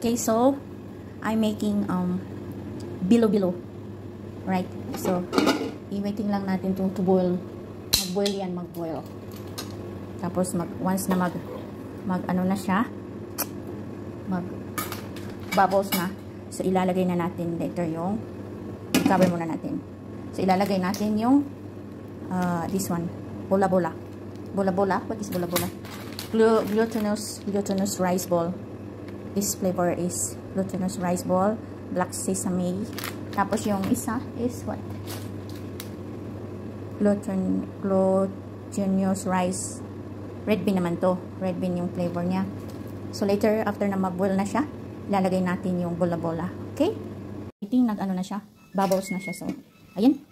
Okay, so I'm making um bilo-bilo. Right? So, i-waiting lang natin to, to boil. Mag-boil yan, mag-boil. Tapos, mag, once na mag, mag, ano na siya, mag, bubbles na. So, ilalagay na natin later yung, cover muna natin. So, ilalagay natin yung, uh, this one, bola-bola. Bola-bola? What is bola-bola? Glu glutinous, glutinous rice ball. This flavor is glutinous rice ball, black sesame. Tapos yung isa is what? Gluten, glutinous rice. Red bean naman to. Red bean yung flavor niya. So later, after na maboil na siya, ilalagay natin yung bola-bola. Okay? Iting nag-ano na siya. Bubbles na siya. So, ayan.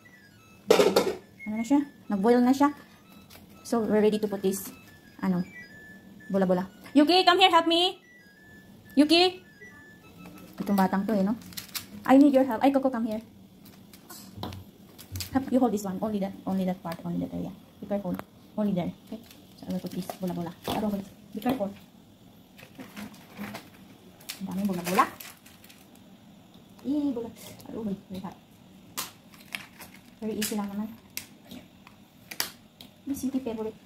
Ano na siya? Nag-boil na siya. So, we're ready to put this, ano, bola-bola. Yuki, come here, help me! Yuki! Itong batang to eh, no? I need your help. Ay, Coco, come here. Help, you hold this one. Only that, only that part, only that area. Be careful. Only there, okay? So, I will put this bola-bola. Pero, be careful. Ang daming bola-bola. Eh, bola. Aruhoy, very hot. Very easy lang naman. This Yuki favorite.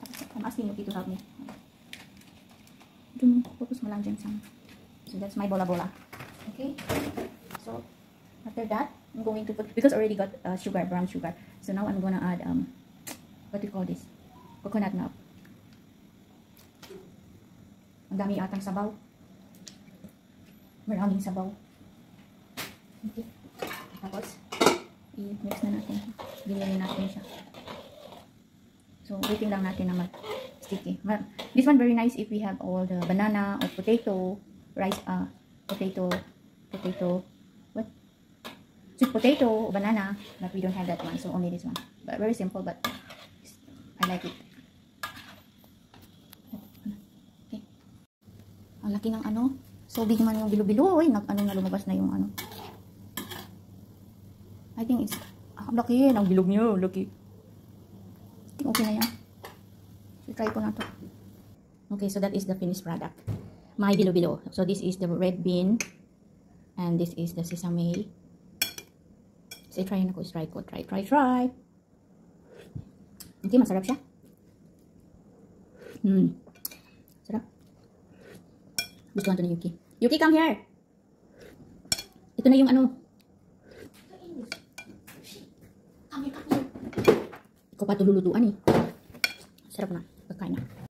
Tapos, I'm asking Yuki to help me. Dun, focus mo lang dyan sa So that's my bola bola. Okay? So after that, I'm going to put because I already got uh, sugar, brown sugar. So now I'm gonna add um what do you call this? Coconut milk. Ang dami atang sabaw. Maraming sabaw. Okay. Tapos i-mix na natin. Ginyan natin siya. So waiting lang natin na mag-sticky. This one very nice if we have all the banana or potato rice, uh, potato, potato, what? Sweet potato, banana, but we don't have that one, so only this one. But very simple, but I like it. Okay. Ang laki ng ano. So, big man yung bilo-bilo. Uy, nag, ano na lumabas na yung ano. I think it's, ah, laki. Ang bilog niyo, laki. I think okay na yan. So, try ko na to. Okay, so that is the finished product my bilo-bilo. So, this is the red bean. And this is the sesame. So, try na ko. Try ko. Try, try, try. Okay, masarap siya. Hmm. Sarap. Gusto to ni Yuki. Yuki, come here! Ito na yung ano. Ikaw pa ito lulutuan eh. Sarap na. Pagkain na.